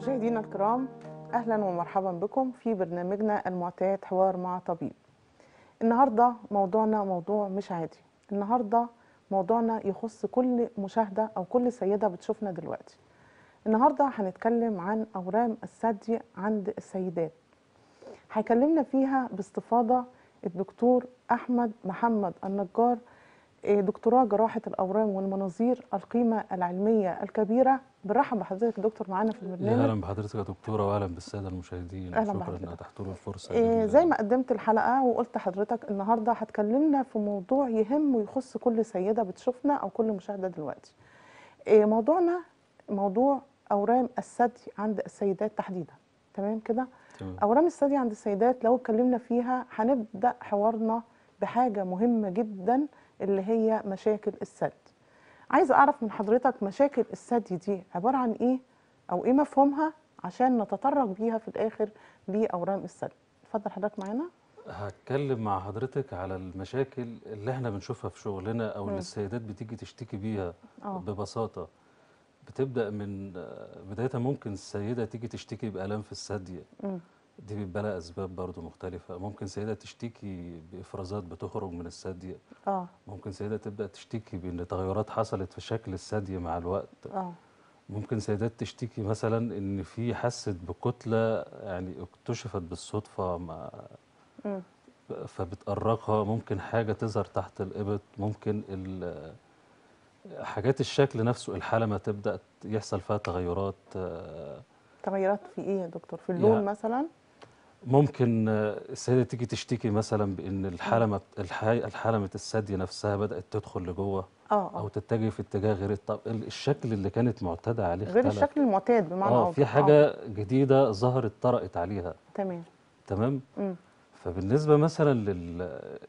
مشاهدينا الكرام أهلا ومرحبا بكم في برنامجنا المعتاد حوار مع طبيب. النهارده موضوعنا موضوع مش عادي. النهارده موضوعنا يخص كل مشاهدة أو كل سيدة بتشوفنا دلوقتي. النهارده هنتكلم عن أورام الثدي عند السيدات. هيكلمنا فيها باستفاضة الدكتور أحمد محمد النجار دكتوراه جراحة الأورام والمناظير القيمة العلمية الكبيرة. برحب بحضرتك دكتور معانا في البرنامج. أهلا بحضرتك يا دكتورة واهلا بالسادة المشاهدين. أهلا شكرا بحضرتك. ان اتحتوا لي الفرصة إيه، زي ما قدمت الحلقة وقلت لحضرتك النهاردة هتكلمنا في موضوع يهم ويخص كل سيدة بتشوفنا أو كل مشاهدة دلوقتي. إيه، موضوعنا موضوع أورام الثدي عند السيدات تحديدا. تمام كده؟ تمام. أورام الثدي عند السيدات لو اتكلمنا فيها هنبدأ حوارنا بحاجة مهمة جدا اللي هي مشاكل الثدي عايزة أعرف من حضرتك مشاكل الثدي دي عبارة عن إيه أو إيه مفهومها عشان نتطرق بيها في الآخر لأورام الثدي اتفضل حضرتك معانا. هتكلم مع حضرتك على المشاكل اللي إحنا بنشوفها في شغلنا أو اللي السيدات بتيجي تشتكي بيها آه. ببساطة. بتبدأ من بدايتها ممكن السيدة تيجي تشتكي بألام في الثدي مم. دي بيبقى لها أسباب برضو مختلفة. ممكن سيدة تشتكي بإفرازات بتخرج من الثدي. آه. ممكن سيدة تبدأ تشتكي بإن تغيرات حصلت في شكل الثدي مع الوقت. آه. ممكن سيدات تشتكي مثلا إن في حست بكتلة يعني اكتشفت بالصدفة مع مم. فبتأرقها. ممكن حاجة تظهر تحت الإبط. ممكن ال- حاجات الشكل نفسه الحلمة تبدأ يحصل فيها تغيرات. تغيرات في إيه يا دكتور؟ في اللون يعني مثلا؟ ممكن آه، السيدة تيجي تشتكي مثلا بإن الحلمه الحي- الحلمه الثدي نفسها بدأت تدخل لجوه آه أو آه تتجه في اتجاه غير الطب الشكل اللي كانت معتادة عليه غير اختلف. الشكل المعتاد بمعنى آه. في حاجة جديدة ظهرت طرقت عليها تمام تمام مم. فبالنسبة مثلا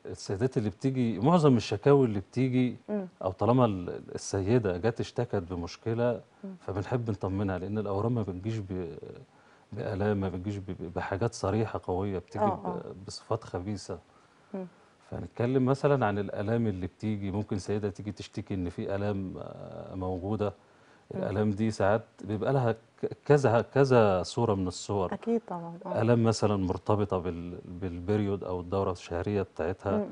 للسيدات اللي بتيجي معظم الشكاوي اللي بتيجي مم. أو طالما ال- السيدة جت اشتكت بمشكلة فبنحب نطمنها لأن الأورام ما بتجيش ب- بآلام ما بتجيش بحاجات صريحة قوية بتيجي آه، آه. بصفات خبيثة. مم. فهنتكلم مثلا عن الآلام اللي بتيجي. ممكن سيدة تيجي تشتكي إن في آلام آه، موجودة. الآلام دي ساعات بيبقى لها كذا كذا صورة من الصور. أكيد طبعا آه. آلام مثلا مرتبطة بال بالبريود أو الدورة الشهرية بتاعتها.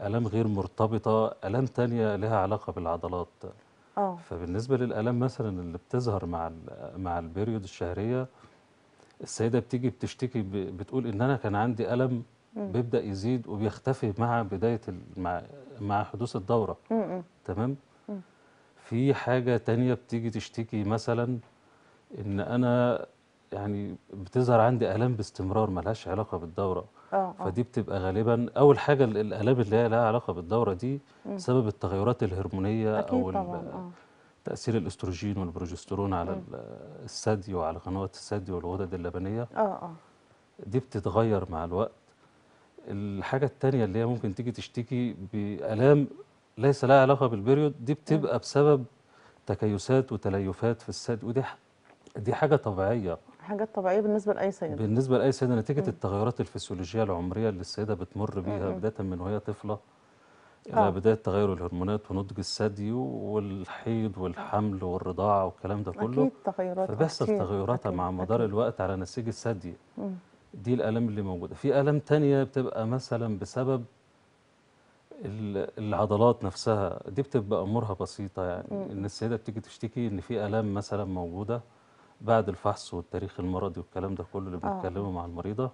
آلام غير مرتبطة آلام تانية لها علاقة بالعضلات. آه. فبالنسبة للآلام مثلا اللي بتظهر مع مع ال period الشهرية السيدة بتيجي بتشتكي بتقول إن أنا كان عندي ألم بيبدأ يزيد وبيختفي مع بداية مع مع حدوث الدورة. تمام؟ في حاجة تانية بتيجي تشتكي مثلا إن أنا يعني بتظهر عندي الام باستمرار ملهاش علاقة بالدورة. آه آه. فدي بتبقى غالبا أول حاجة ال- الالام اللي هي لها علاقة بالدورة دي بسبب التغيرات الهرمونية أكيد أو طبعا آه. تأثير الأستروجين والبروجسترون على ال- الثدي وعلى قنوات الثدي والغدد اللبنية. آه آه. دي بتتغير مع الوقت. الحاجة التانية اللي هي ممكن تيجي تشتكي بآلام ليس لها علاقة بال period دي بتبقى بسبب تكيسات وتليفات في الثدي ودي دي حاجة طبيعية. حاجات طبيعية بالنسبة لأي سيده بالنسبة لأي سيده نتيجة التغيرات الفسيولوجية العمرية اللي السيده بتمر بيها. بداية من وهي طفلة. آه. إلى بداية تغير الهرمونات ونضج الثدي والحيض والحمل والرضاعة والكلام ده كله أكيد تغيرات فبيحصل. تغيرات أكيد، مع مدار أكيد. الوقت على نسيج الثدي. دي الالام اللي موجودة في الام تانية بتبقى مثلا بسبب ال- العضلات نفسها دي بتبقى أمورها بسيطة يعني إن السيدة بتيجي تشتكي إن في الام مثلا موجودة بعد الفحص والتاريخ المرضي والكلام ده كله اللي آه. بنتكلمه مع المريضة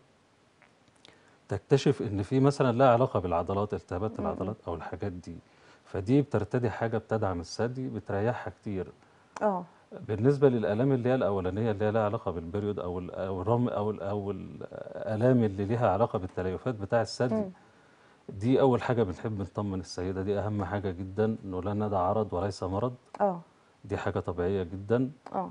تكتشف إن في مثلا لها علاقة بالعضلات التهابات العضلات أو الحاجات دي. فدي بترتدي حاجة بتدعم الثدي بتريحها كتير. آه. بالنسبة للآلام اللي هي الأولانية اللي هي لها علاقة بالبريود أو أو الرم أو ال- أو الآلام اللي ليها علاقة بالتليفات بتاع الثدي. دي أول حاجة بنحب نطمن السيدة دي أهم حاجة جدا انه لأن ده عرض وليس مرض. آه. دي حاجة طبيعية جدا. آه.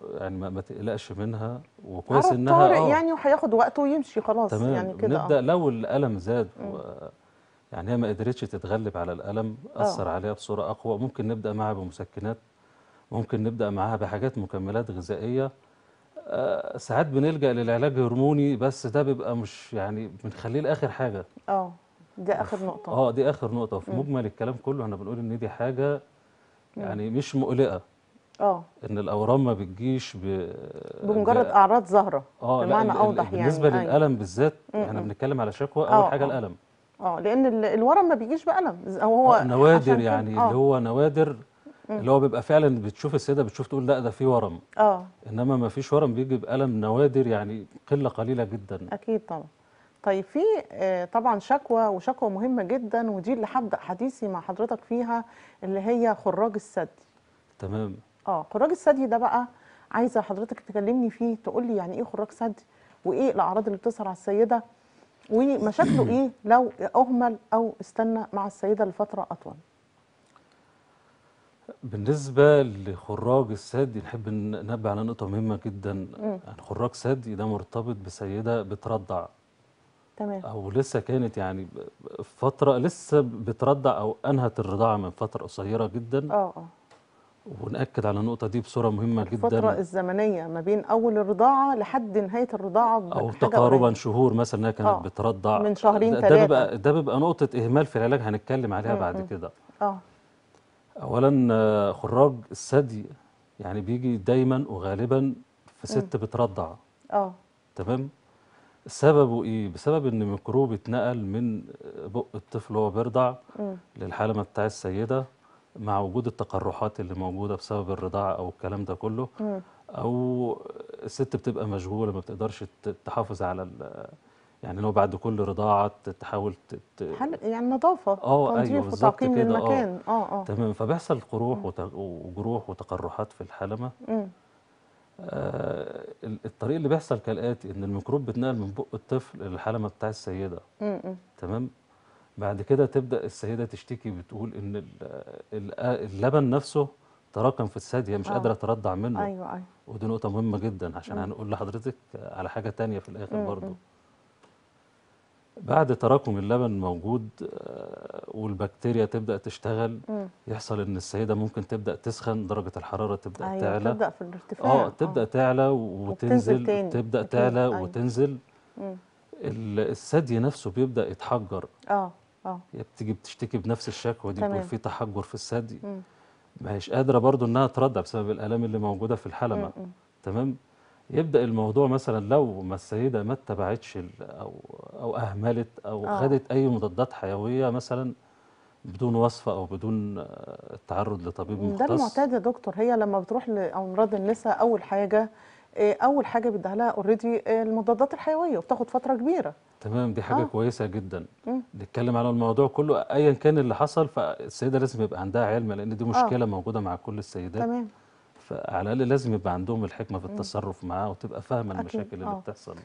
ويعني ما, ما تقلقش منها. وكويس إنها طارئ آه. يعني وهياخد وقته ويمشي خلاص تمام. يعني كده. نبدأ آه. لو الألم زاد و يعني هي ما قدرتش تتغلب على الألم أثر آه. عليها بصورة أقوى. ممكن نبدأ معاها بمسكنات ممكن نبدأ معاها بحاجات مكملات غذائية. آه، ساعات بنلجأ للعلاج هرموني بس ده بيبقى مش يعني بنخليه لآخر حاجة. آه. دي آخر نقطة. آه دي آخر نقطة. وفي مجمل الكلام كله إحنا بنقول إن دي حاجة يعني مش مقلقة. آه. إن الأورام ما بتجيش ب... بمجرد ب... أعراض ظاهرة. آه بمعنى أوضح بالنسبة يعني. للألم بالذات إحنا م-م. بنتكلم على شكوى اول حاجة آه. الألم. آه لأن ال- الورم ما بيجيش بألم. هو آه نوادر يعني اللي آه. هو نوادر اللي هو بيبقى فعلا بتشوف السيدة بتشوف تقول لا ده في ورم. آه. إنما ما فيش ورم بيجي بألم نوادر يعني قلة قليلة جدا. أكيد طبعا. طيب في آه، طبعا شكوى وشكوى مهمة جدا ودي اللي هبدأ حديثي مع حضرتك فيها اللي هي خراج الثدي. تمام. آه خراج الثدي ده بقى عايزة حضرتك تكلمني فيه تقول لي يعني إيه خراج ثدي وإيه الأعراض اللي بتظهر على السيدة ومشاكله إيه لو أهمل أو استنى مع السيدة لفترة أطول. بالنسبة لخراج الثدي نحب ننبه على نقطة مهمة جدا. يعني خراج ثدي ده مرتبط بسيدة بترضع. تمام. أو لسه كانت يعني فترة لسه بترضع أو أنهت الرضاعة من فترة قصيرة جدا. آه آه. ونأكد على النقطة دي بصورة مهمة الفترة جدا الزمنية ما بين أول الرضاعة لحد نهاية الرضاعة أو تقاربا قليله شهور مثلا إنها كانت آه بترضع من شهرين ده ده بيبقى ده بيبقى نقطة إهمال في العلاج هنتكلم عليها بعد كده. آه. أولا آه، خراج الثدي يعني بيجي دايما وغالبا في ست بترضع آه. تمام؟ سببه إيه؟ بسبب إن ميكروب اتنقل من بق الطفل وهو بيرضع مم. للحلمة بتاع السيدة مع وجود التقرحات اللي موجودة بسبب الرضاعة أو الكلام ده كله. مم. أو الست بتبقى مشغولة ما بتقدرش تحافظ على يعني لو بعد كل رضاعة ت- تحاول ت- يعني نظافة آه أيوه بالظبط كده آه. للمكان. آه آه. تمام. فبيحصل قروح وجروح وتقرحات في الحلمة مم. آه ال- الطريق اللي بيحصل كالآتي إن الميكروب بيتنقل من بق الطفل للحلمة بتاع. مم. تمام بعد كده تبدأ السيدة تشتكي بتقول ال- ال- اللبن نفسه تراكم في الثدي مش آه. قادرة ترضع منه أيوه أيوه ودي نقطة مهمة جدا عشان. هنقول لحضرتك على حاجة تانية في الآخر مم. بعد تراكم اللبن موجود آه، والبكتيريا تبدأ تشتغل مم. يحصل إن السيدة ممكن تبدأ تسخن درجة الحرارة تبدأ أيوه تعلى تبدأ في الارتفاع آه تبدأ تعلى وتنزل أكيد، تعلى أيوة. وتنزل مم. الثدي نفسه بيبدأ يتحجر آه آه بتيجي بتشتكي بنفس الشكوى دي تمام. في تحجر في الثدي. ما هيش قادرة برضو إنها ترضع بسبب الألام اللي موجودة في الحلمة. مم. تمام يبدأ الموضوع مثلا لو ما السيدة ما اتبعتش أو أو أهملت أو آه. خدت أي مضادات حيوية مثلا بدون وصفة أو بدون آه، التعرض لطبيب ده مختص. المعتاد يا دكتور. هي لما بتروح لأمراض النساء أول حاجة آه، أول حاجة بيديها لها اوريدي المضادات الحيوية وبتاخد فترة كبيرة. تمام دي حاجة آه. كويسة جدا. مم. نتكلم على الموضوع كله ايا كان اللي حصل فالسيدة لازم يبقى عندها علم لأن دي مشكلة موجودة مع كل السيدات. تمام. فعلى الأقل لازم يبقى عندهم الحكمة في التصرف معاه وتبقى فاهمة المشاكل اللي آه. بتحصل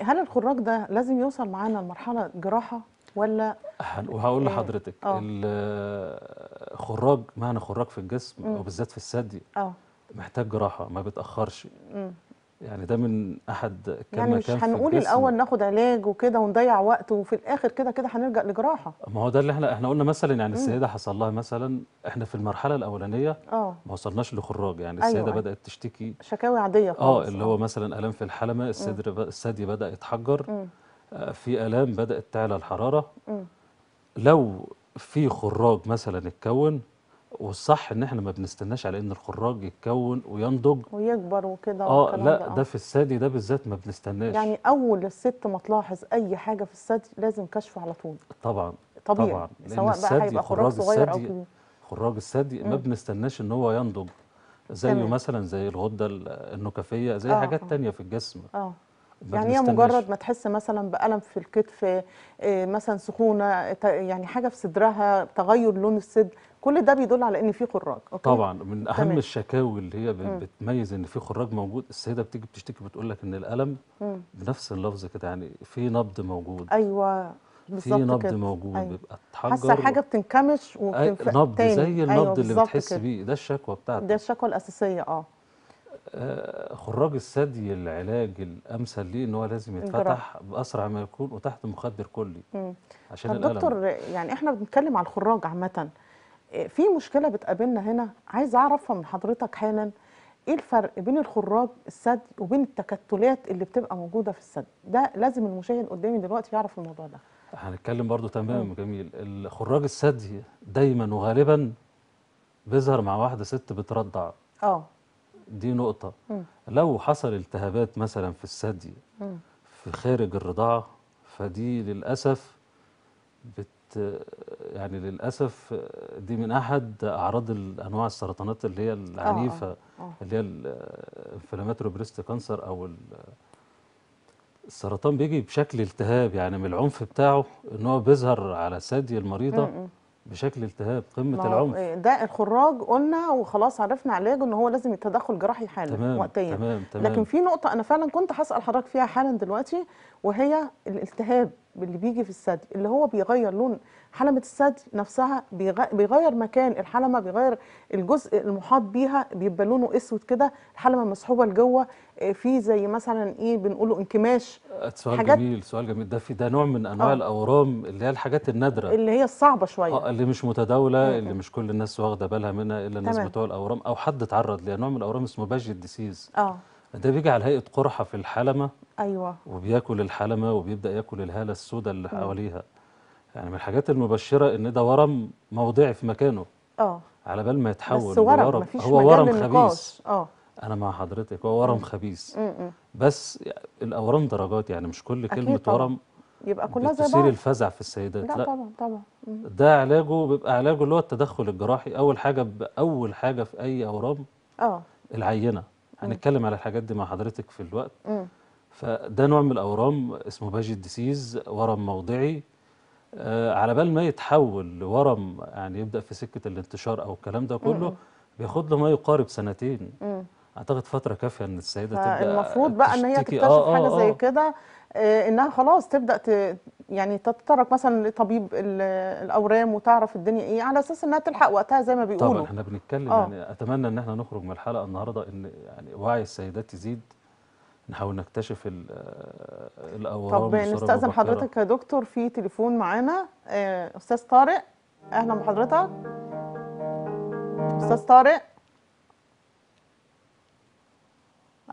هل الخراج ده لازم يوصل معانا لمرحلة جراحة ولا وهقول إيه، لحضرتك آه. الخراج معنى خراج في الجسم. وبالذات في الثدي آه محتاج جراحة ما بيتأخرش. يعني ده من أحد كم يعني مش مكان في هنقول. الأول ناخد علاج وكده ونضيع وقت وفي الآخر كده كده هنلجا لجراحة. ما هو ده اللي إحنا إحنا قلنا مثلا يعني السيدة حصل لها مثلا إحنا في المرحلة الأولانية آه. ما وصلناش لخراج. يعني أيوة، السيدة أيوة. بدأت تشتكي. شكاوي عادية آه خالص. اللي هو مثلا الام في الحلمة الصدر الثدي بدأ يتحجر. آه، في آلام بدأت تعلى الحرارة. مم. لو في خراج مثلا اتكون والصح إن إحنا ما بنستناش على إن الخراج يتكون وينضج. ويكبر وكده آه لا آه. ده في الثدي ده بالذات ما بنستناش. يعني أول الست ما تلاحظ أي حاجة في الثدي لازم كشف على طول. طبعا طبيعي. طبعا. لأن سواء بقى هيبقى خراج صغير أو الثدي كبير. خراج الثدي ما. بنستناش إن هو ينضج. زيه. مثلا زي الغدة ال- النكافية زي آه، حاجات آه. تانية في الجسم. آه. يعني هي. مجرد ما تحس مثلا بألم في الكتف آه، مثلا سخونة يعني حاجة في صدرها تغير لون الصدر كل ده بيدل على إن في خراج أوكي طبعا من أهم تمام. الشكاوي اللي هي. بتميز إن في خراج موجود السيدة بتيجي بتشتكي بتقول لك إن الألم مم. بنفس اللفظ كده يعني في نبض موجود أيوه في نبض كده موجود أيوة. بيبقى حاسة اتحجر حاجة بتنكمش وبتنفق نبض زي أيوة النبض اللي بالظبط بتحس كده. بيه ده الشكوى بتاعتك ده الشكوى الأساسية آه خراج الثدي العلاج الأمثل ليه إن هو لازم يتفتح. بأسرع ما يكون وتحت مخدر كلي مم. عشان الألم. دكتور يعني إحنا بنتكلم على الخراج عامة. آه، في مشكلة بتقابلنا هنا عايزه أعرفها من حضرتك حالا. إيه الفرق بين الخراج الثدي وبين التكتلات اللي بتبقى موجودة في الثدي؟ ده لازم المشاهد قدامي دلوقتي يعرف الموضوع ده. هنتكلم برضو تمام جميل. الخراج الثدي دايما وغالبا بيظهر مع واحدة ست بترضع. آه. دي نقطة مم. لو حصل التهابات مثلا في الثدي. في خارج الرضاعة فدي للأسف بت يعني للأسف دي من أحد أعراض أنواع السرطانات اللي هي العنيفة آه. اللي هي ال inflammatory breast cancer أو ال- السرطان بيجي بشكل التهاب يعني من العنف بتاعه إن هو بيظهر على ثدي المريضة مم. بشكل التهاب هو العنف. ده الخراج قلنا وخلاص عرفنا علاجه إن هو لازم يتدخل جراحي حالا تمام وقتيا. تمام تمام. لكن في نقطة أنا فعلا كنت هسأل حضرتك فيها حالا دلوقتي وهي الالتهاب. اللي بيجي في الثدي اللي هو بيغير لون حلمة الثدي نفسها بيغ- بيغير مكان الحلمة بيغير الجزء المحاط بيها بيبقى لونه أسود كده الحلمة مسحوبة لجوه آه، في زي مثلا إيه بنقوله انكماش سؤال حاجات- جميل سؤال جميل. ده في ده نوع من أنواع آه. الأورام اللي هي الحاجات النادرة. اللي هي الصعبة شوية. آه اللي مش متداولة م- اللي مش كل الناس واخدة بالها منها إلا الناس. بتوع الأورام أو حد اتعرض ليها نوع من الأورام اسمه باجي ديسيز آه. ده بيجي على هيئة قرحة في الحلمة. أيوه. وبياكل الحلمة وبيبدأ ياكل الهالة السوداء اللي حواليها. يعني من الحاجات المبشرة إن ده ورم موضعي في مكانه. آه. على بال ما يتحول بس ورم لورم. مفيش هو ورم خبيث. آه. أنا مع حضرتك هو ورم خبيث. بس الأورام درجات يعني مش كل كلمة طبعاً. ورم يبقى كلها زي بعض. الفزع في السيدات. لا طبعا طبعا. م. ده علاجه بيبقى علاجه اللي هو التدخل الجراحي. أول حاجة اول حاجة في أي أورام آه. العينة. هنتكلم على الحاجات دي مع حضرتك في الوقت م. فده نوع من الأورام اسمه Paget disease ورم موضعي آه على بال ما يتحول لورم يعني يبدأ في سكة الانتشار أو الكلام ده كله بياخد له ما يقارب سنتين م. أعتقد فترة كافية إن السيدة تبدأ فالمفروض بقى إن هي. تكتشف آه، آه، حاجة زي آه. كده آه، إنها خلاص تبدأ. يعني تتطرق مثلا لطبيب ال- الأورام وتعرف الدنيا إيه على أساس إنها تلحق وقتها زي ما بيقولوا. طبعا إحنا بنتكلم آه. يعني أتمنى إن إحنا نخرج من الحلقة النهارده إن يعني وعي السيدات يزيد. نحاول نكتشف ال- آه، الأورام طب مبكرة. حضرتك يا دكتور في تليفون معانا. آه، أستاذ طارق أهلا بحضرتك. أستاذ طارق.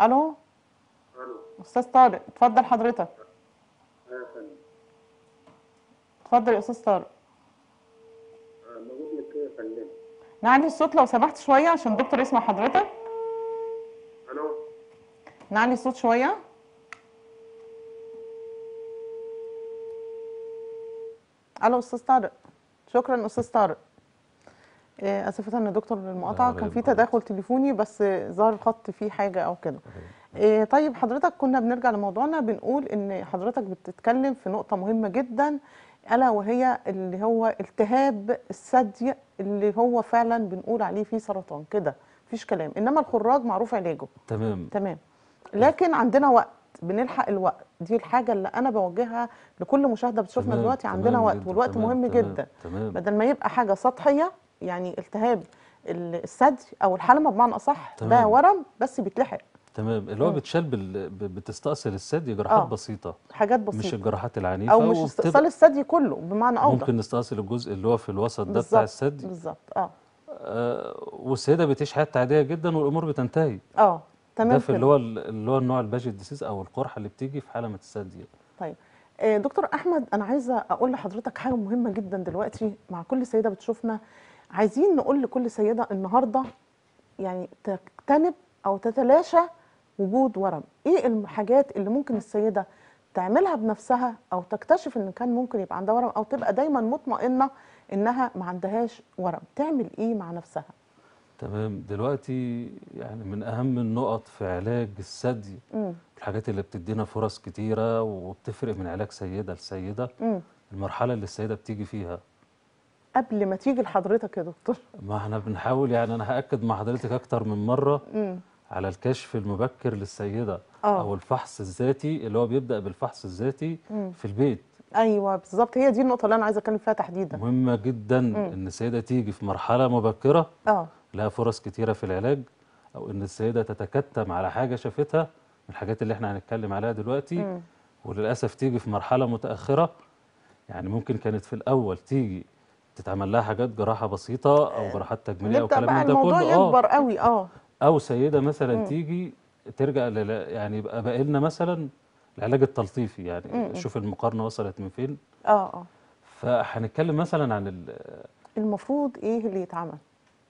ألو؟ ألو. أستاذ طارق اتفضل حضرتك. أيوه يا فندم اتفضل يا أستاذ طارق. موجود لك إيه يا فندم. نعلي الصوت لو سمحت شوية عشان الدكتور يسمع حضرتك. ألو؟ نعلي الصوت شوية. ألو أستاذ طارق. شكرا أستاذ طارق. آه، أسفة إن دكتور المقاطعة كان في. تداخل تليفوني بس ظهر الخط فيه حاجة أو كده. آه، طيب حضرتك كنا بنرجع لموضوعنا بنقول إن حضرتك بتتكلم في نقطة مهمة جدا. ألا وهي اللي هو التهاب الثدي اللي هو فعلا بنقول عليه فيه سرطان. كده مفيش كلام. إنما الخراج معروف علاجه. تمام. تمام. لكن عندنا وقت. بنلحق الوقت. دي الحاجة اللي أنا بوجهها لكل مشاهدة بتشوفنا دلوقتي. تمام عندنا وقت جدا، والوقت تمام، مهم تمام، جدا. تمام. بدل ما يبقى حاجة سطحية يعني التهاب ال- الثدي أو الحلمة بمعنى أصح ده. ورم بس بيتلحق. تمام. اللي هو. بتشال بال... بتستأصل الثدي جراحات آه. بسيطة. حاجات مش بسيطة. الجراحات العنيفة أو مش وبتبقى- استئصال الثدي كله بمعنى أوضح. ممكن نستأصل الجزء اللي هو في الوسط ده بتاع الثدي. بالظبط آه. آه والسيدة بتعيش حياتها عادية جدا والأمور بتنتهي. آه تمام ده في كده. اللي هو ال- اللي هو النوع الباجي ديسيز أو القرحة اللي بتيجي في حلمه الثدي طيب. آه، دكتور أحمد أنا عايزة أقول لحضرتك حاجة مهمة جدا دلوقتي مع كل سيدة بتشوفنا. عايزين نقول لكل سيدة النهارده يعني تجتنب أو تتلاشى وجود ورم. إيه الحاجات اللي ممكن السيدة تعملها بنفسها أو تكتشف إن كان ممكن يبقى عندها ورم أو تبقى دايما مطمئنة إنها ما عندهاش ورم؟ تعمل إيه مع نفسها؟ تمام. دلوقتي يعني من أهم النقط في علاج الثدي الحاجات اللي بتدينا فرص كتيرة وبتفرق من علاج سيدة لسيدة امم المرحلة اللي السيدة بتيجي فيها. قبل ما تيجي لحضرتك يا دكتور. ما إحنا بنحاول يعني أنا هأكد مع حضرتك أكتر من مرة. امم على الكشف المبكر للسيدة آه. أو الفحص الذاتي اللي هو بيبدأ بالفحص الذاتي مم. في البيت. أيوه بالظبط. هي دي النقطة اللي أنا عايزة أتكلم فيها تحديدا. مهمة جدا إن السيدة تيجي في مرحلة مبكرة. آه. لها فرص كتيرة في العلاج. أو إن السيدة تتكتم على حاجة شافتها. من الحاجات اللي إحنا هنتكلم عليها دلوقتي. مم. وللأسف تيجي في مرحلة متأخرة. يعني ممكن كانت في الأول تيجي تتعمل لها حاجات جراحة بسيطة أو جراحات تجميلية أو كلام من ده الموضوع كله. آه. يكبر قوي. آه. أو سيدة مثلا تيجي ترجع. يعني يبقى باقي لنا مثلا العلاج التلطيفي يعني شوف المقارنة وصلت من فين آه آه فهنتكلم مثلا عن ال- المفروض إيه اللي يتعمل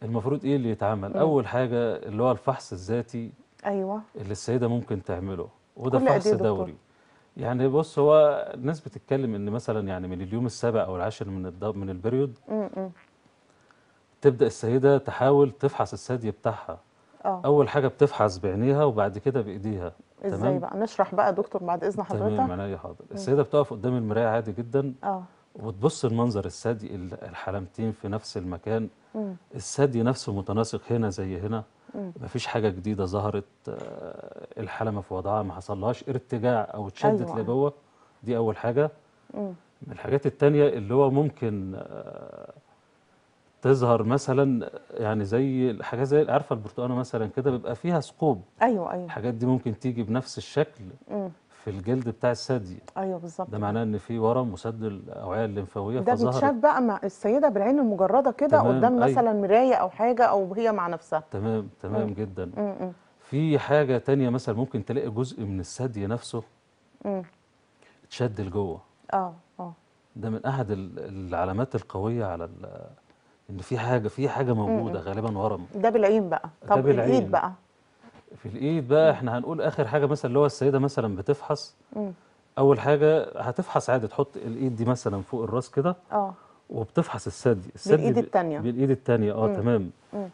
المفروض إيه اللي يتعمل مم. أول حاجة اللي هو الفحص الذاتي أيوه اللي السيدة ممكن تعمله وده فحص؟ دوري يعني بص هو الناس بتتكلم إن مثلا يعني من اليوم السابع أو العاشر من من البريود امم أمم. تبدأ السيدة تحاول تفحص الثدي بتاعها آه. أول حاجة بتفحص بعينيها وبعد كده بإيديها. إزاي تمام؟ بقى؟ نشرح بقى دكتور بعد إذن تمام حضرتك عينيا حاضر. السيدة بتقف قدام المراية عادي جدا آه. وتبص المنظر الثدي ال- الحلمتين في نفس المكان. الثدي نفسه متناسق هنا زي هنا. مفيش حاجة جديدة ظهرت آه، الحلمة في وضعها ما حصلهاش. ارتجاع أو اتشدت أيوة. لجوه. دي أول حاجة. من الحاجات التانية اللي هو ممكن آه، تظهر مثلا يعني زي الحاجات زي عارفة البرتقانة مثلا كده بيبقى فيها ثقوب أيوه أيوه. الحاجات دي ممكن تيجي بنفس الشكل في الجلد بتاع الثدي. أيوه بالظبط. ده معناه إن في ورم مسد الأوعية الليمفاوية ده بيتشاف بقى مع السيدة بالعين المجردة كده قدام أيوة. مثلا مراية أو حاجة أو هي مع نفسها. تمام تمام مم. جدا. امم في حاجة تانية مثلا ممكن تلاقي جزء من الثدي نفسه اتشد لجوه. آه آه. ده من أحد ال- العلامات القوية على ال- إن في حاجة في حاجة موجودة غالبا ورم ده بالعين بقى. طب بالعين. الإيد بقى. في الإيد بقى إحنا هنقول آخر حاجة مثلا اللي هو السيدة مثلا بتفحص. أول حاجة هتفحص عادي تحط الإيد دي مثلا فوق الراس كده آه. وبتفحص الثدي. الثدي بالإيد ب- التانية. بالإيد الثانية آه. تمام.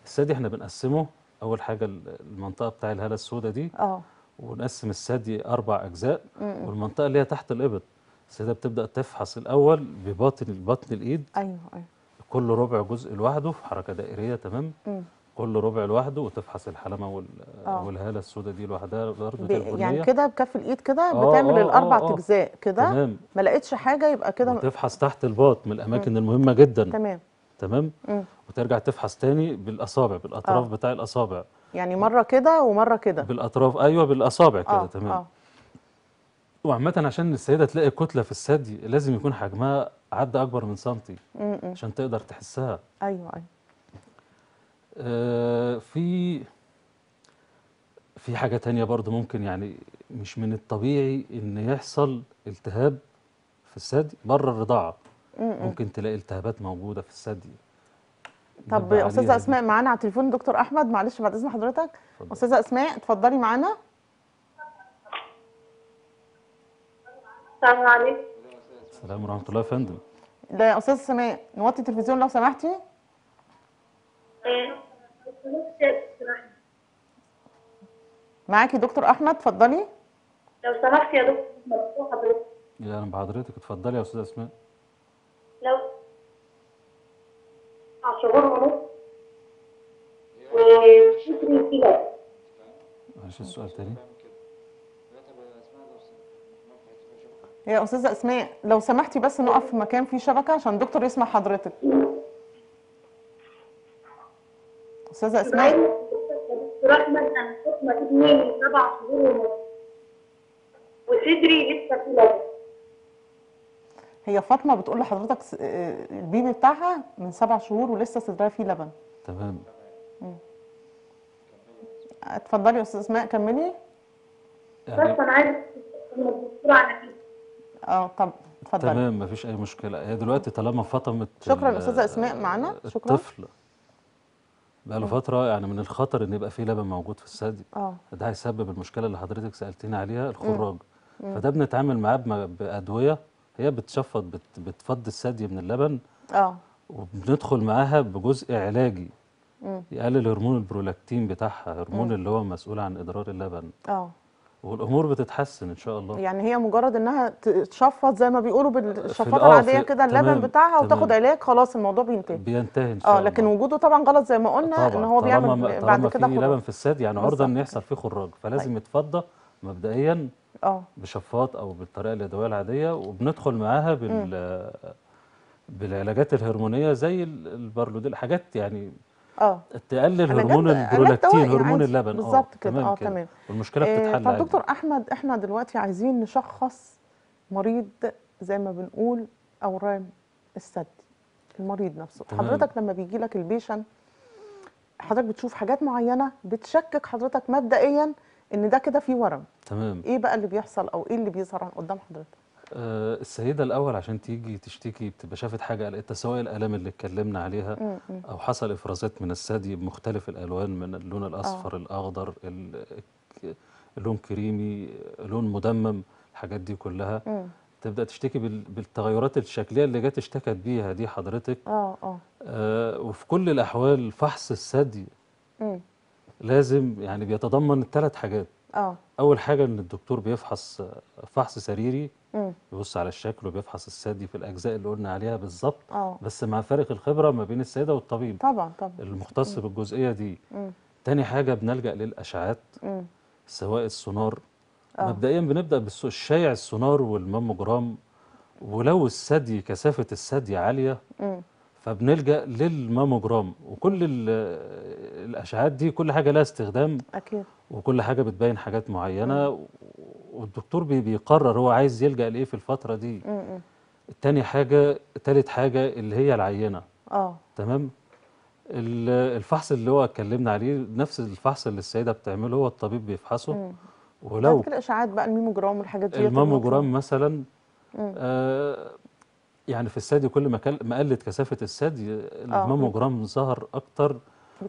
الثدي إحنا بنقسمه. أول حاجة ال- المنطقة بتاع الهاله السوداء دي. آه. ونقسم الثدي أربع أجزاء. مم. والمنطقة اللي هي تحت الإبط. السيدة بتبدأ تفحص الأول بباطن بطن الإيد. أيوه أيوه. كل ربع جزء لوحده في حركة دائرية تمام؟ امم كل ربع لوحده وتفحص الحلمة وال... آه. والهالة السوداء دي لوحدها برضه ب-. يعني كده بكف الإيد كده آه، بتعمل آه، الأربع آه، آه. أجزاء كده؟ ما لقيتش حاجة يبقى كده وتفحص تحت الباط من الأماكن المهمة جدا. تمام. تمام؟ مم. وترجع تفحص تاني بالأصابع بالأطراف آه. بتاع الأصابع. يعني مرة كده ومرة كده. بالأطراف أيوه بالأصابع كده تمام. آه. وعامة عشان السيدة تلاقي كتلة في الثدي لازم يكون حجمها عدى أكبر من سنتي عشان تقدر تحسها. أيوه أيوه. آه، في في حاجة تانية برضو ممكن يعني مش من الطبيعي إن يحصل التهاب في الثدي بره الرضاعة. مم. ممكن تلاقي التهابات موجودة في الثدي. طب أستاذة أسماء معانا على التليفون دكتور أحمد. معلش بعد إذن حضرتك. أستاذة أسماء اتفضلي معانا. السلام عليكم. السلام ورحمة الله يا فندم. لا يا استاذه اسماء نوطي التلفزيون لو سمحتي. إيه، معاكي دكتور أحمد اتفضلي. لو سمحت يا دكتور مفتوح حضرتك. يا أهلا بحضرتك اتفضلي يا أستاذة أسماء. لو شهور ونص وفكري كده معلش السؤال تاني. يا أستاذة أسماء لو سمحتي بس نقف في مكان فيه شبكة عشان الدكتور يسمع حضرتك. أستاذة أسماء. دكتور احمد أنا من سبع شهور ونص وصدري لسه في لبن. هي فاطمة بتقول لحضرتك آه، البيبي بتاعها من سبع شهور ولسه صدرها فيه لبن. تمام. اتفضلي يا أستاذة أسماء كملي. بس أنا عايزة الدكتور كده آه طب اتفضلي. تمام مفيش أي مشكلة. هي دلوقتي طالما فطمت شكراً أستاذة أسماء معانا، شكراً. الطفل بقاله فترة يعني من الخطر إن يبقى فيه لبن موجود في الثدي. آه. ده هيسبب المشكلة اللي حضرتك سألتيني عليها الخراج. فده بنتعامل معاه بأدوية. هي بتشفط بت بتفضي الثدي من اللبن آه. وبندخل معاها بجزء علاجي. مم. يقلل هرمون البرولاكتين بتاعها هرمون اللي هو مسؤول عن إدرار اللبن. آه. والأمور بتتحسن إن شاء الله. يعني هي مجرد إنها تشفط زي ما بيقولوا بالشفاطه آه، العادية كده اللبن تمام، بتاعها وتاخد. علاج خلاص الموضوع بينتهي. بينتهي إن شاء آه الله. لكن وجوده طبعا غلط زي ما قلنا طبعا إن هو بيعمل طالما بعد كده في خراج لبن في الثدي يعني عرضه ان يحصل فيه خراج فلازم يتفضى مبدئيا آه. بشفاط أو بالطريقة اليدوية العادية وبندخل معاها بال بالعلاجات الهرمونية زي ال- البارلوديل حاجات يعني آه. تقلل هرمون البرولاكتين هرمون عادي. اللبن. بالظبط كده، آه، تمام. والمشكلة آه، بتتحل طب دكتور أحمد إحنا دلوقتي عايزين نشخص مريض زي ما بنقول أورام الثدي المريض نفسه. تمام. حضرتك لما بيجي لك ال patient حضرتك بتشوف حاجات معينة بتشكك حضرتك مبدئيا إن ده كده فيه ورم. تمام. إيه بقى اللي بيحصل أو إيه اللي بيظهر قدام حضرتك؟ آه، السيدة الأول عشان تيجي تشتكي بتبقى شافت حاجة قلقتها سواء الآلام اللي اتكلمنا عليها مم. أو حصل إفرازات من الثدي بمختلف الألوان من اللون الأصفر الأخضر ال- اللون كريمي لون مدمم الحاجات دي كلها مم. تبدأ تشتكي بال- بالتغيرات الشكلية اللي جت اشتكت بيها دي حضرتك آه آه آه، وفي كل الأحوال فحص الثدي. لازم يعني بيتضمن الثلاث حاجات آه أول حاجة إن الدكتور بيفحص آه، فحص سريري مم. بيبص على الشكل وبيفحص الثدي في الأجزاء اللي قلنا عليها بالظبط. آه. بس مع فارق الخبرة ما بين السيدة والطبيب. طبعا طبعا. المختص بالجزئية دي. مم. تاني حاجة بنلجأ للأشعات مم. سواء السونار. آه. مبدئيا بنبدأ بالشايع السونار والماموجرام. ولو الثدي كثافة الثدي عالية مم. فبنلجأ للماموجرام. وكل ال- الأشعات دي كل حاجة لها استخدام. أكيد. وكل حاجة بتبين حاجات معينة. والدكتور بي- بيقرر هو عايز يلجأ لإيه في الفترة دي. تاني حاجة تالت حاجة اللي هي العينة آه تمام ال- الفحص اللي هو اتكلمنا عليه نفس الفحص اللي السيدة بتعمله هو الطبيب بيفحصه مم. ولو أشعات بقى الميموجرام والحاجات دي الماموجرام مثلا. آه يعني في الثدي كل ما كل- ما قلت كثافة الثدي الماموجرام ظهر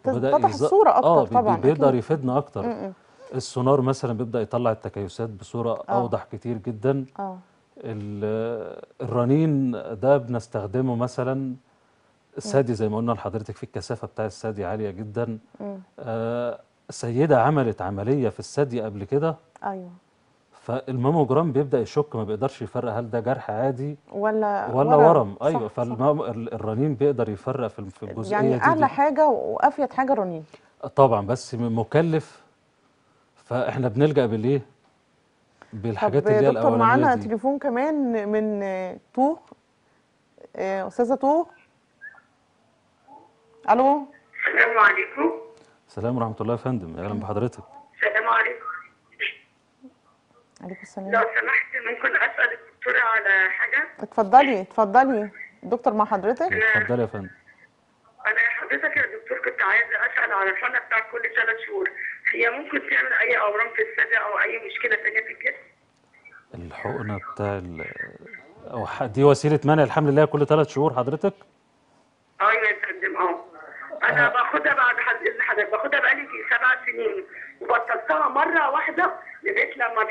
وبدأ بتتضح يظ- الصورة أكتر بي- طبعا بيقدر. يفيدنا أكتر مم. السونار مثلا بيبدأ يطلع التكيسات بصورة آه. أوضح كتير جدا. آه. ال- الرنين ده بنستخدمه مثلا الثدي زي ما قلنا لحضرتك في الكثافة بتاع الثدي عالية جدا. آه سيدة عملت عملية في الثدي قبل كده. أيوه. فالماموجرام بيبدأ يشك ما بيقدرش يفرق هل ده جرح عادي ولا ولا ورم. صح، أيوه. فالرنين بيقدر يفرق في في الجزئية يعني دي, أعلى دي. حاجة وأفيد حاجة رنين. طبعا بس مكلف فاحنا بنلجأ بالإيه؟ بالحاجات طب اللي هي دكتور معانا الاولانيه دي. تليفون كمان من طوخ آه، أستاذة طوخ. ألو؟ السلام عليكم. السلام ورحمة الله يا فندم أهلا بحضرتك السلام عليكم. عليكم لو السلام سمحت ممكن أسأل الدكتوره على حاجة؟ اتفضلي اتفضلي. دكتور مع حضرتك؟ اتفضل يا فندم. أنا حضرتك يا دكتور كنت عايزة أسأل على الحقنه بتاع كل ثلاث شهور. هي ممكن تعمل أي أورام في الثدي أو أي مشكلة ثانية في الجسم. الحقنة بتاع ال دي وسيلة منع الحمل هي كل ثلاث شهور حضرتك؟ أيوه يا فندم آه أنا باخدها بعد حد إذن حضرتك باخدها بقالي سبع سنين. وبطلتها مرة واحدة لغاية لما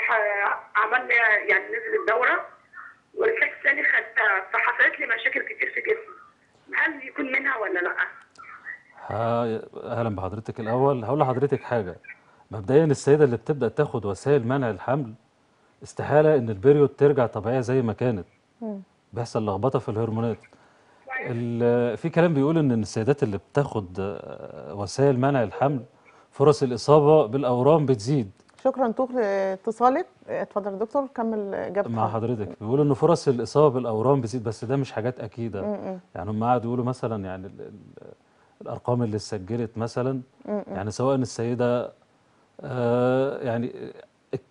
عملنا يعني نزل الدوره ورجعت تاني خدتها فحصلت لي مشاكل كتير في جسمي. هل يكون منها ولا لأ؟ أهلا بحضرتك الأول. هقول لحضرتك حاجة. مبدئيا السيدة اللي بتبدأ تاخد وسائل منع الحمل استحالة إن البريود ترجع طبيعية زي ما كانت. بيحصل لخبطة في الهرمونات. ال- في كلام بيقول إن السيدات اللي بتاخد آه، وسائل منع الحمل فرص الإصابة بالأورام بتزيد. شكرا. طوخ لاتصالك آه، اتفضل يا دكتور كمل إجابتك. مع حضرتك. بيقولوا إن فرص الإصابة بالأورام بتزيد بس ده مش حاجات أكيدة. مم. يعني هم قعدوا يقولوا مثلا يعني ال- ال- الأرقام اللي اتسجلت مثلا. يعني سواء السيدة آه يعني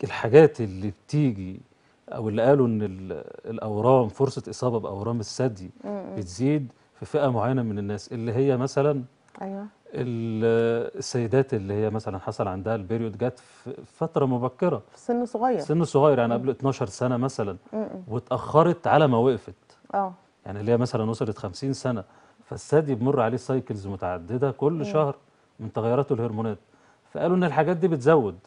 الحاجات اللي بتيجي أو اللي قالوا إن ال- الأورام فرصة إصابة بأورام الثدي. بتزيد في فئة معينة من الناس اللي هي مثلا أيوه. ال- السيدات اللي هي مثلا حصل عندها البيريود جت في فترة مبكرة. في سن صغير. سن صغير يعني قبل 12 سنة مثلا. واتأخرت على ما وقفت. آه. يعني اللي هي مثلا وصلت 50 سنة. فالثدي بيمر عليه cycles متعددة كل شهر من تغيرات الهرمونات. فقالوا إن الحاجات دي بتزود.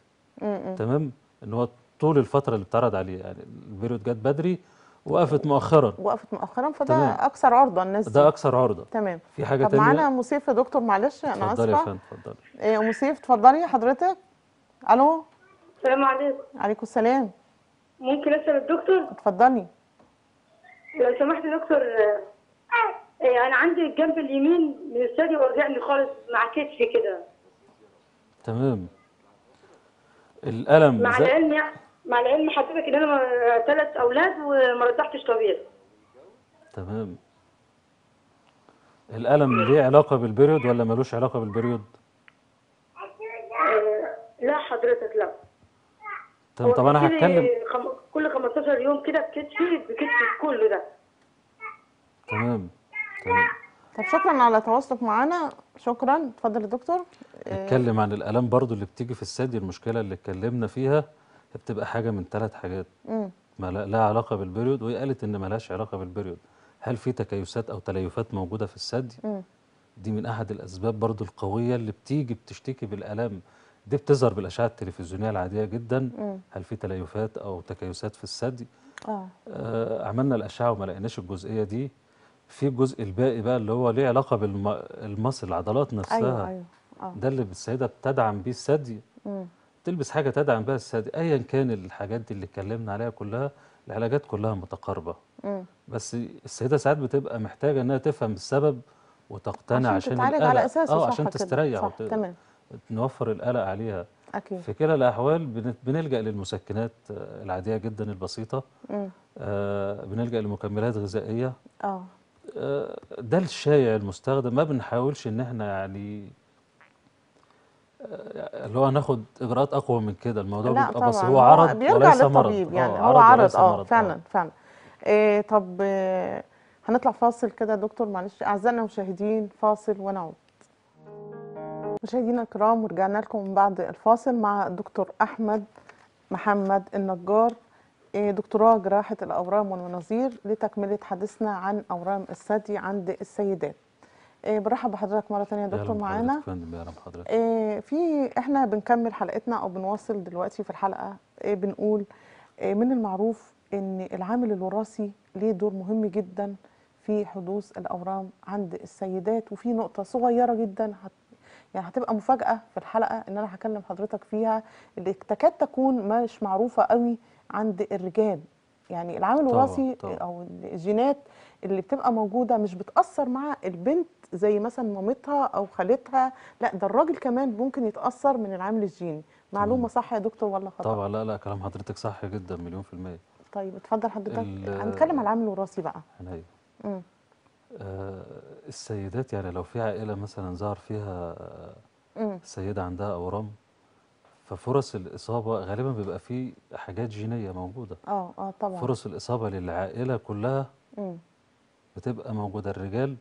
مم. تمام؟ إن هو طول الفترة اللي بتعرض عليه يعني ال period جت بدري وقفت مؤخرا. وقفت مؤخرا فده تمام. أكثر عرضة الناس ده أكثر عرضة. تمام. في حاجة طب معانا أم سيف يا دكتور معلش أنا اتفضلي يا اسفه فندم اتفضلي. إيه أم سيف اتفضلي حضرتك. ألو؟ السلام عليكم. عليكم السلام. ممكن أسأل الدكتور؟ اتفضلي. لو سمحت يا دكتور آه، أنا عندي الجنب اليمين من الثدي وجعني خالص مع كتفي كده. تمام. الألم مع زي- العلم يعني مع العلم حضرتك إن أنا ثلاث أولاد وما رضعتش طبيعي. تمام. الألم ليه علاقة بال period ولا ملوش علاقة بال period؟ آه، لا حضرتك لا. تمام طب أنا هتكلم. كل 15 يوم كده بكتفي بكتفي كله ده. تمام. طب شكرا على تواصلك معانا. شكرا. اتفضل يا دكتور. نتكلم عن الالام برضو اللي بتيجي في الثدي المشكلة اللي اتكلمنا فيها بتبقى حاجة من ثلاث حاجات. ما لا- لها علاقة بال period وهي قالت إن ملهاش علاقة بال period هل في تكيسات أو تليفات موجودة في الثدي. دي من أحد الأسباب برضو القوية اللي بتيجي بتشتكي بالالام دي بتظهر بالأشعة التلفزيونية العادية جدا. مم. هل في تليفات أو تكيسات في الثدي؟ آه. آه عملنا الأشعة وما لقيناش الجزئية دي. في الجزء الباقي بقى اللي هو ليه علاقة بالمصل العضلات نفسها. أيوه أيوه آه. ده اللي السيدة بتدعم بيه الثدي. تلبس حاجة تدعم بها الثدي ايا كان الحاجات دي اللي اتكلمنا عليها كلها العلاجات كلها متقاربة. مم. بس السيدة ساعات بتبقى محتاجة إنها تفهم السبب وتقتنع عشان عشان تتعالج على أساسه آه عشان. تستريح وت- تمام. نوفر القلق عليها. أكيد. في كلا الأحوال بن- بنلجأ للمسكنات آه، العادية جدا البسيطة. مم. آه، بنلجأ لمكملات غذائية. آه آه، ده الشائع المستخدم ما بنحاولش إن إحنا يعني آه، اللي هو ناخد إجراءات أقوى من كده الموضوع لا بيبقى بس طبعا. هو عرض بيرجع وليس مرض. للطبيب يعني. آه، هو عرض آه مرض. فعلا فعلا. إيه طب إيه هنطلع فاصل كده يا دكتور معلش. أعزائنا المشاهدين فاصل ونعود مشاهدينا الكرام ورجعنا لكم من بعد الفاصل مع الدكتور أحمد محمد النجار. دكتوراه جراحة الأورام والمناظير لتكملة حديثنا عن أورام الثدي عند السيدات. إيه، برحب بحضرتك مرة تانية يا دكتور معانا. يا إيه، في إحنا بنكمل حلقتنا أو بنواصل دلوقتي في الحلقة. إيه، بنقول إيه، من المعروف إن العامل الوراثي ليه دور مهم جدا في حدوث الأورام عند السيدات وفي نقطة صغيرة جدا هت يعني هتبقى مفاجأة في الحلقة إن أنا هكلم حضرتك فيها. اللي تكاد تكون مش معروفة قوي عند الرجال. يعني العامل الوراثي. أو الجينات اللي بتبقى موجودة مش بتأثر مع البنت زي مثلا مامتها أو خالتها لا ده الراجل كمان ممكن يتأثر من العامل الجيني. معلومة صح يا دكتور ولا خطأ؟ طبعا لا لا كلام حضرتك صح جدا مليون في المية. طيب اتفضل حضرتك. هنتكلم على العامل الوراثي بقى. عينيا. آه السيدات يعني لو في عائلة مثلا ظهر فيها مم. سيدة عندها أورام ففرص الإصابة غالبا بيبقى في حاجات جينية موجودة آه آه طبعا فرص الإصابة للعائلة كلها مم. بتبقى موجودة الرجال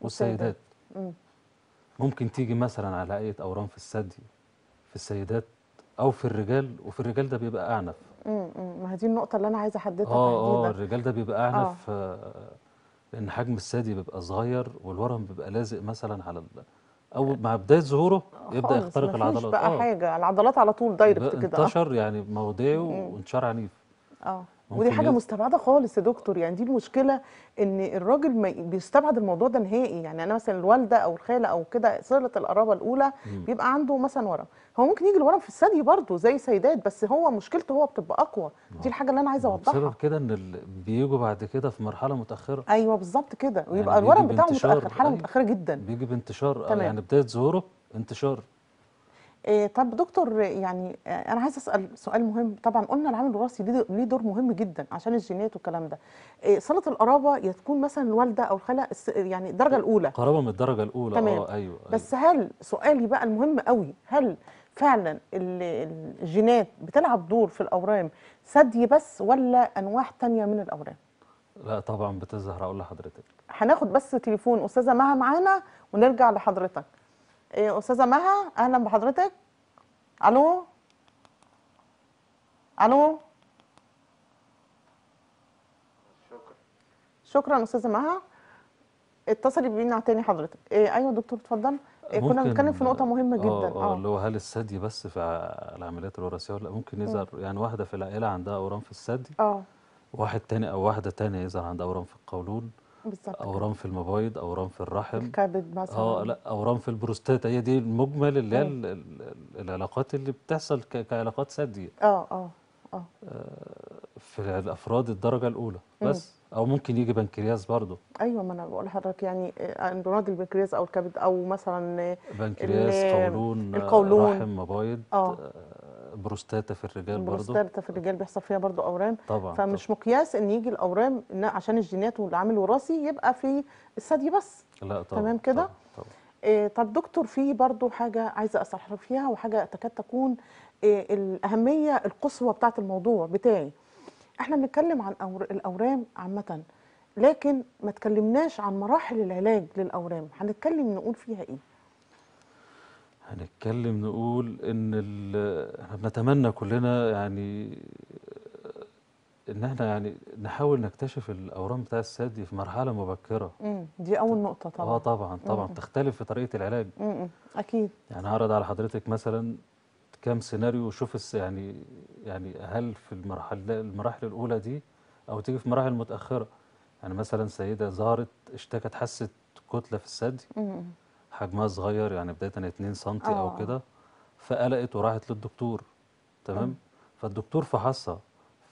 والسيدات. مم. ممكن تيجي مثلا على هيئة أورام في الثدي في السيدات أو في الرجال وفي الرجال ده بيبقى أعنف مم. مم. ما هي دي النقطة اللي أنا عايزة أحددها آه آه الرجال ده بيبقى أعنف آه. لأن حجم الثدي بيبقى صغير والورم بيبقى لازق مثلا على ال... أول مع بداية ظهوره يبدأ خالص، يخترق العضلات. بقى حاجة. العضلات على طول direct كده آه. انتشر يعني موضعي وانتشار عنيف آه. ودي حاجة مستبعدة خالص يا دكتور. يعني دي المشكلة إن الراجل ما بيستبعد الموضوع ده نهائي. يعني أنا مثلا الوالدة أو الخالة أو كده صلة القرابة الأولى بيبقى عنده مثلا ورم. هو ممكن يجي الورم في الثدي برضه زي سيدات بس هو مشكلته هو بتبقى أقوى. دي الحاجة اللي أنا عايزة بسبب أوضحها. كده إن بيجوا بعد كده في مرحلة متأخرة. أيوه بالظبط كده. ويبقى يعني الورم بتاعه متأخر حالة أيوة. متاخره جدا. بيجي بانتشار. آه، تمام. يعني بداية ظهوره انتشار. طب دكتور يعني آه، أنا عايزة أسأل سؤال مهم. طبعا قلنا العامل الوراثي ليه دور مهم جدا عشان الجينات والكلام ده. إيه صلة القرابة يا تكون مثلا الوالدة أو الخالة يعني الدرجة الأولى. قرابة من الدرجة الأولى. تمام. آه أيوه. بس هل سؤالي بقى المهم قوي هل فعلا ال- الجينات بتلعب دور في الأورام ثدي بس ولا أنواع تانية من الأورام. لا طبعا بتظهر. أقول لحضرتك. هناخد بس تليفون. أستاذة مها معانا ونرجع لحضرتك. أستاذة مها أهلا بحضرتك. ألو؟ ألو؟ شكرا. شكرا أستاذة مها. اتصلي بينا تاني حضرتك. إيه أيوه دكتور اتفضل. إيه كنا بنتكلم في نقطة مهمة جدا. آه آه. اللي هو هل الثدي بس في العمليات الوراثية ولا لا؟ ممكن يظهر يعني واحدة في العائله عندها أورام في الثدي آه. واحد تاني أو واحدة تانية يظهر عندها أورام في القولون؟ بالظبط. أورام في المبايض أورام في الرحم. الكبد مثلا آه لا أورام في البروستاتا. هي دي المجمل اللي هي ال- ال- العلاقات اللي بتحصل كعلاقات ثدي آه آه آه. في الأفراد الدرجة الأولى. بس أو ممكن يجي بنكرياس برضه. أيوه ما أنا بقول لحضرتك يعني آه، امراض البنكرياس أو الكبد أو مثلا آه، بنكرياس قولون آه، القولون. رحم مبايض آه. بروستاتا في الرجال برضه البروستاتا في الرجال بيحصل فيها برضو أورام. طبعا فمش مقياس إن يجي الأورام إن عشان الجينات والعامل الوراثي يبقى في الثدي بس. طبعاً. لا طبعا تمام كده؟ طبعاً، طبعا. إيه طب دكتور في برضو حاجة عايزة أسأل حضرتك فيها وحاجة تكاد تكون إيه الأهمية القصوى بتاعة الموضوع بتاعي. إحنا بنتكلم عن أور... الأورام عامة لكن ما تكلمناش عن مراحل العلاج للأورام. هنتكلم نقول فيها إيه إن إحنا يعني نحاول نكتشف الأورام بتاع الثدي في مرحلة مبكرة. مم. دي أول نقطة طبعا. آه طبعا طبعا. تختلف في طريقة العلاج. مم. أكيد. يعني هعرض على حضرتك مثلا كام سيناريو وشوف يعني يعني هل في المرحله المراحل الأولى دي أو تيجي في مراحل متأخرة. يعني مثلا سيدة ظهرت اشتكت حست كتلة في الثدي مم. حجمها صغير يعني بداية 2 سم آه. أو كده فقلقت وراحت للدكتور تمام؟ فالدكتور فحصها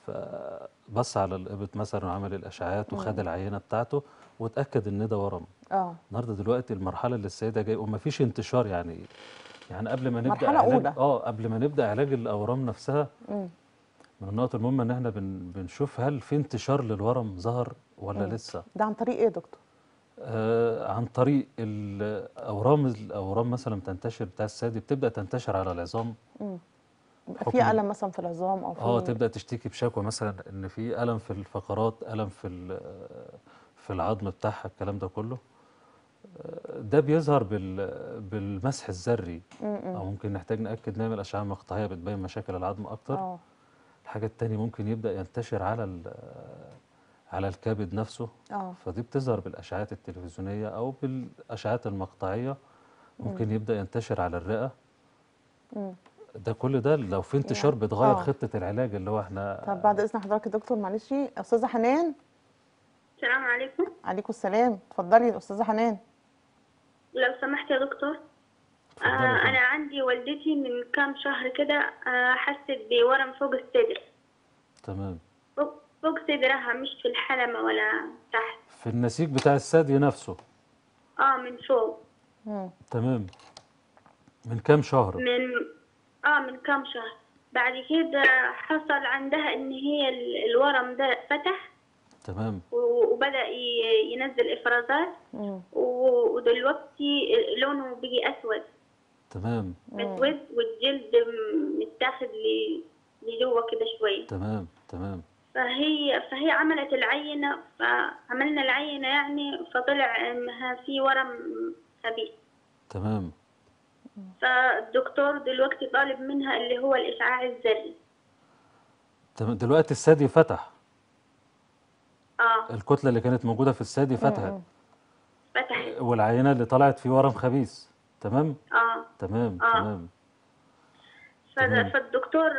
فبص على الابط مثلا وعمل الأشعاعات وخد العينة بتاعته واتأكد إن ده ورم. آه. النهارده دلوقتي المرحلة اللي السيدة جاية ومفيش انتشار يعني يعني قبل ما نبدأ مرحلة علاج أولى. آه قبل ما نبدأ علاج الأورام نفسها مم. من النقط المهمة إن إحنا بن بنشوف هل في انتشار للورم ظهر ولا لسه. ده عن طريق إيه يا دكتور؟ آه عن طريق الأورام الأورام مثلا بتنتشر بتاع الثدي بتبدأ تنتشر على العظام. في ألم مثلا في العظام أو في آه تبدأ تشتكي بشكوى مثلا إن في ألم في الفقرات ألم في في العظم بتاعها الكلام ده كله. آه، ده بيظهر بال بالمسح الذري. أو ممكن نحتاج نأكد نعمل أشعة مقطعية بتبين مشاكل العظم أكتر. آه. الحاجة التانية ممكن يبدأ ينتشر على ال- على الكبد نفسه آه. فدي بتظهر بالأشعاعات التلفزيونية أو بالأشعاعات المقطعية. ممكن يبدأ ينتشر على الرئة. مم. ده كل ده لو في انتشار يعني- بتغير آه. خطة العلاج اللي هو إحنا طب بعد إذن حضرتك يا دكتور معلش أستاذة حنان؟ السلام عليكم. عليكم السلام. اتفضلي يا أستاذة حنان. لو سمحت يا دكتور. آه. أنا عندي والدتي من كام شهر كده آه حست بورم فوق الصدر تمام. فوق, صدرها مش في الحلمة ولا تحت. في النسيج بتاع الثدي نفسه. آه من فوق. مم. تمام. من كام شهر؟ من آه من كام شهر. بعد كده حصل عندها إن هي ال- الورم ده فتح. تمام. و- وبدأ ي- ينزل إفرازات. مم. ودلوقتي لونه بقي أسود. تمام. أسود والجلد متاخد لجوه كده شوية. تمام تمام. فهي فهي عملت العينة فعملنا العينة يعني فطلع إنها في ورم خبيث. تمام. فالدكتور دلوقتي طالب منها اللي هو الإشعاع الذري. تمام دلوقتي الثدي فتح. آه. الكتلة اللي كانت موجودة في الثدي فتحت. فتح والعينة اللي طلعت في ورم خبيث. تمام؟ آه. تمام آه. تمام. فالدكتور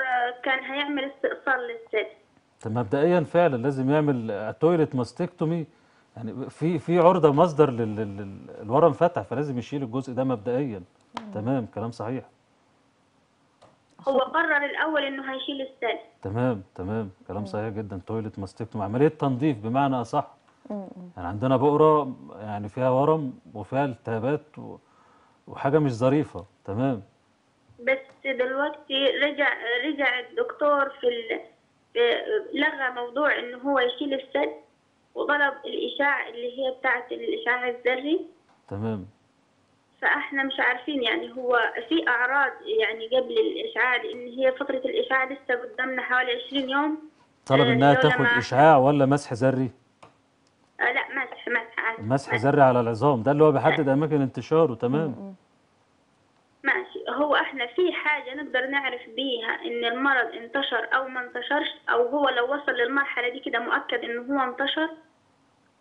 كان هيعمل استئصال للثدي. طب مبدئيا فعلا لازم يعمل toilet mastectomy يعني في في عرضة مصدر لل- لل- لل- الورم فتح فلازم يشيل الجزء ده مبدئيا. تمام كلام صحيح. هو قرر الأول إنه هيشيل الثدي تمام تمام كلام صحيح جدا. toilet mastectomy عملية تنظيف بمعنى أصح. يعني عندنا بؤرة يعني فيها ورم وفيها التهابات وحاجة مش ظريفة. تمام. بس دلوقتي رجع رجع الدكتور في, ال... في لغى موضوع إنه هو يشيل الثدي وطلب الإشاعة اللي هي بتاعة الاشعاع الذري. تمام. فإحنا مش عارفين يعني هو في أعراض يعني قبل الاشعاع لأن هي فترة الاشعاع لسه قدامنا حوالي 20 يوم. طلب آه، إنها لولا تاخد اشعاع ولا مسح ذري؟ آه لا مسح مسح عادي. مسح ذري على العظام. ده اللي هو بيحدد أماكن انتشاره. تمام. هو إحنا في حاجة نقدر نعرف بيها إن المرض انتشر أو ما انتشرش أو هو لو وصل للمرحلة دي كده مؤكد انه هو انتشر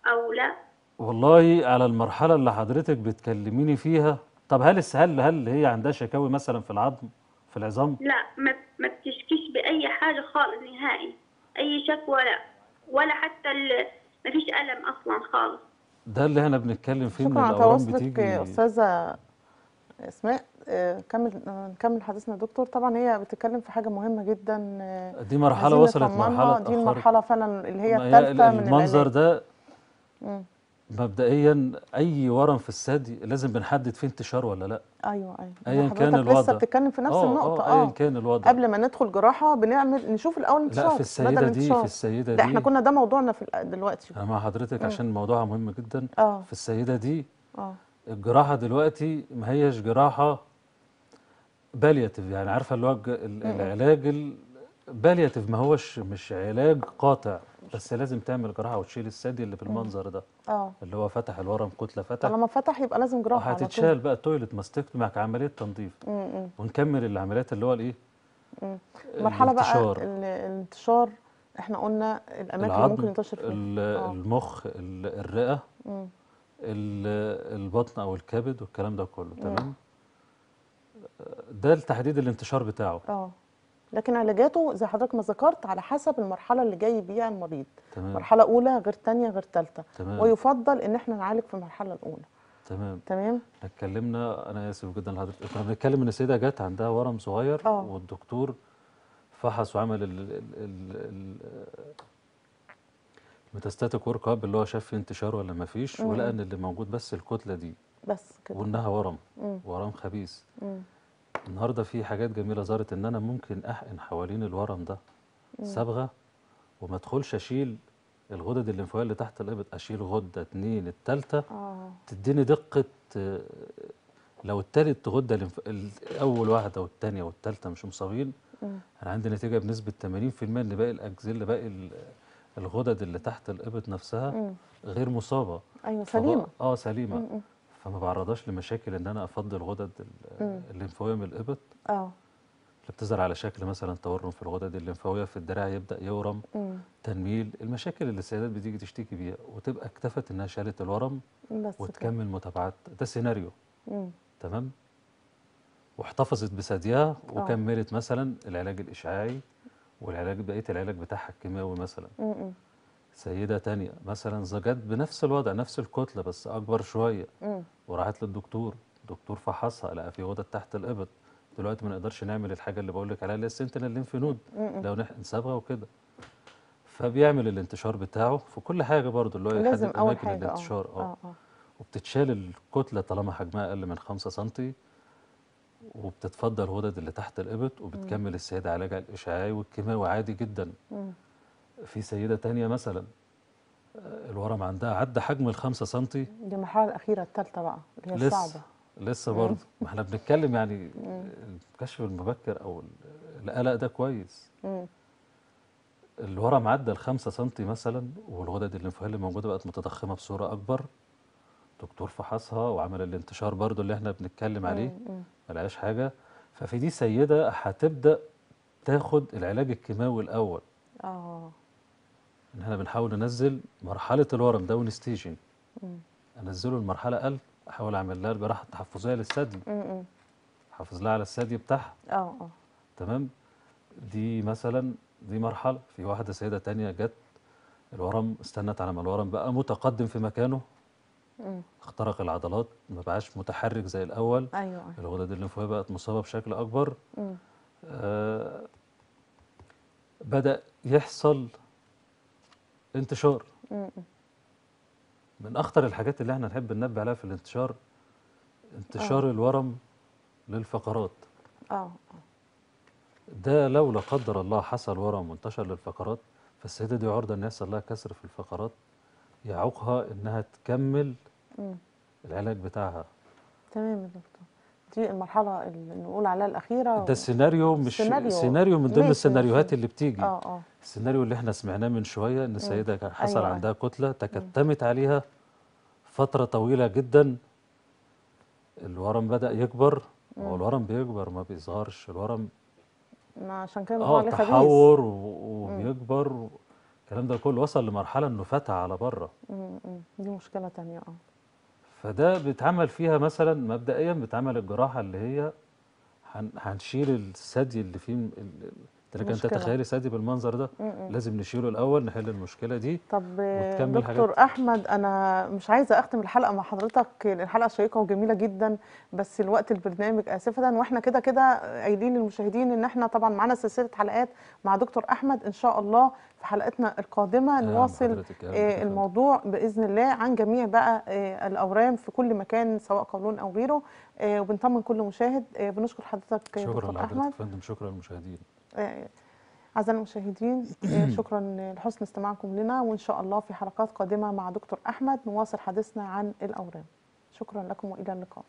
أو لا؟ والله على المرحلة اللي حضرتك بتكلميني فيها طب هل هل هل هي عندها شكاوي مثلا في العظم في العظام؟ لا ما, ما بتشكيش بأي حاجة خالص نهائي أي شكوى لا ولا حتى ال... ما فيش ألم أصلا خالص. ده اللي إحنا بنتكلم فيه ان شكرا على الأورام تواصلك بتيجي يا أستاذة اسماء آه، كمل آه، نكمل حديثنا. يا دكتور طبعا هي بتتكلم في حاجة مهمة جدا آه، دي عايزين وصلت. مرحلة دي. المرحلة فعلا اللي هي الثالثه من المنظر. ده مبدئيا أي ورم في الثدي لازم بنحدد فيه انتشار ولا لأ. أيوه أيوه. ايا حضرتك كان لسه الوضع. بتتكلم في نفس آه، النقطة. آه. ايا كان الوضع. قبل ما ندخل جراحة بنعمل نشوف الأول انتشار لا في السيدة بدل دي. في السيدة لا إحنا دي. كنا ده موضوعنا في دلوقتي. أنا مع حضرتك عشان موضوعها مهم جدا. آه. في السيدة دي آه. الجراحة دلوقتي ما هيش جراحة palliative يعني عارفة اللي هو العلاج palliative ما هوش مش علاج قاطع بس لازم تعمل جراحة وتشيل الثدي اللي بالمنظر ده آه اللي هو فتح الورم كتلة فتح طالما فتح يبقى لازم جراحة. هتتشال بقى toilet mastectomy مع عملية تنظيف م- م. ونكمل العمليات اللي هو الإيه مرحلة بقى الانتشار. ال- الانتشار إحنا قلنا الأماكن اللي ممكن ينتشر فيها آه. المخ ال- الرئة مم. ال- البطن أو الكبد والكلام ده كله تمام؟ ده التحديد الانتشار بتاعه. آه. لكن علاجاته زي حضرتك ما ذكرت على حسب المرحلة اللي جاي بيها المريض. تمام. مرحلة أولى غير تانية غير تمام. ويفضل إن إحنا نعالج في المرحلة الأولى. تمام. تمام؟ إحنا اتكلمنا أنا آسف جدا لحضرتك كنا بنتكلم إن السيدة جت عندها ورم صغير آه. والدكتور فحص وعمل ال ال ال ال ال metastatic work up اللي هو شاف انتشار ولا ما فيش مم. ولقى إن اللي موجود بس الكتلة دي بس كده وإنها ورم مم. ورم خبيث مم. النهارده في حاجات جميلة ظهرت إن أنا ممكن أحقن حوالين الورم ده صبغة وما أدخلش أشيل الغدد الليمفاوية اللي تحت الابط أشيل غدة اتنين التالتة آه تديني دقة آه، لو التالت غدة لمف... اول واحدة والثانيه والثالثه مش مصابين مم. أنا عندي نتيجة بنسبة 80% إن باقي الاجزله باقي الغدد اللي تحت الإبط نفسها. غير مصابة أيوه فهو- سليمة آه سليمة مم. فما بعرضهاش لمشاكل إن أنا افضي الغدد ال- مم. الليمفاوية من الإبط آه اللي بتظهر على شكل مثلا تورم في الغدد الليمفاوية في الدراع يبدأ يورم مم. تنميل المشاكل اللي السيدات بتيجي تشتكي بيها وتبقى اكتفت إنها شالت الورم بس وتكمل متابعات ده سيناريو مم. تمام واحتفظت بثديها آه. وكملت مثلا العلاج الإشعاعي والعلاج بقية العلاج بتاعها الكيماوي مثلا. مم. سيدة تانية مثلا جت بنفس الوضع نفس الكتلة بس أكبر شوية. وراحت للدكتور الدكتور فحصها لقى في غدد تحت الإبط. دلوقتي ما نقدرش نعمل الحاجة اللي بقول لك عليها اللي هي ال sentinel lymph node. لو نحقن صبغة وكده. فبيعمل الانتشار بتاعه في كل حاجة برضه اللي هو يحدد أماكن آه. الانتشار آه. آه آه. وبتتشال الكتلة طالما حجمها أقل من 5 سم وبتتفضى الغدد اللي تحت الإبط وبتكمل السيدة علاجها الإشعاعي والكيماوي عادي جدا. مم. في سيدة تانية مثلا آه، الورم عندها عدى حجم ال 5 سم دي المرحلة الأخيرة الثالثه بقى اللي هي لسه الصعبة. لسه برضه. ما إحنا بنتكلم يعني الكشف المبكر أو ال- القلق ده كويس. مم. الورم عدى ال 5 سم مثلا والغدد الليمفاويه اللي موجودة بقت متضخمة بصورة أكبر. دكتور فحصها وعمل الانتشار برضه اللي إحنا بنتكلم عليه. مم. ما لقاش حاجة. ففي دي سيدة هتبدأ تاخد العلاج الكيماوي الأول. آه. إن إحنا بنحاول ننزل مرحلة الورم down staging. أنزله المرحلة أقل أحاول أعمل لها الجراحة التحفظية للثدي. احافظ لها على الثدي بتاعها. آه آه. تمام؟ دي مثلا دي مرحلة. في واحدة سيدة تانية جت الورم استنت على ما الورم بقى متقدم في مكانه. مم. اخترق العضلات ما بقاش متحرك زي الأول. أيوه. الغدد الليمفاويه بقت مصابة بشكل أكبر. مم. آه بدأ يحصل انتشار. مم. من أخطر الحاجات اللي إحنا نحب ننبه عليها في الانتشار انتشار الورم للفقرات. آه آه. ده لو لا قدر الله حصل ورم وانتشر للفقرات فالسيدة دي عرضة إن يحصل لها كسر في الفقرات. يعوقها إنها تكمل مم. العلاج بتاعها. تمام يا دكتور. دي المرحلة اللي نقول عليها الأخيرة ده سيناريو مش سيناريو. سيناريو من ضمن السيناريوهات. اللي بتيجي. آه آه. السيناريو اللي إحنا سمعناه من شوية إن السيدة كان حصل أيوة، عندها كتلة تكتمت عليها فترة طويلة جدا. الورم بدأ يكبر. هو الورم بيكبر ما بيظهرش. الورم ما عشان كده آه تحور وبيكبر. الكلام ده كله وصل لمرحلة إنه فتح على بره مم. مم. دي مشكلة تانية آه فده بيتعمل فيها مثلا مبدئيا بيتعمل الجراحة اللي هي هن- هنشيل الثدي اللي فيه ال- انت. تتخيلي ثدي بالمنظر ده مم. لازم نشيله الأول نحل المشكلة دي طب دكتور حاجات. أحمد أنا مش عايزة أختم الحلقة مع حضرتك الحلقة شيقة وجميلة جدا بس الوقت البرنامج اسفه وإحنا كده كده قايلين للمشاهدين إن إحنا طبعا معانا سلسلة حلقات مع دكتور أحمد إن شاء الله في حلقتنا القادمة أهلا نواصل آه،. الموضوع بإذن الله عن جميع بقى آه، الأورام في كل مكان سواء قولون أو غيره. آه، وبنطمن كل مشاهد. بنشكر حضرتك شكرا لحضرتك فندم شكرا للمشاهدين. أعزائي المشاهدين شكرا لحسن استماعكم لنا. وإن شاء الله في حلقات قادمة مع دكتور أحمد نواصل حديثنا عن الأورام. شكرا لكم وإلى اللقاء.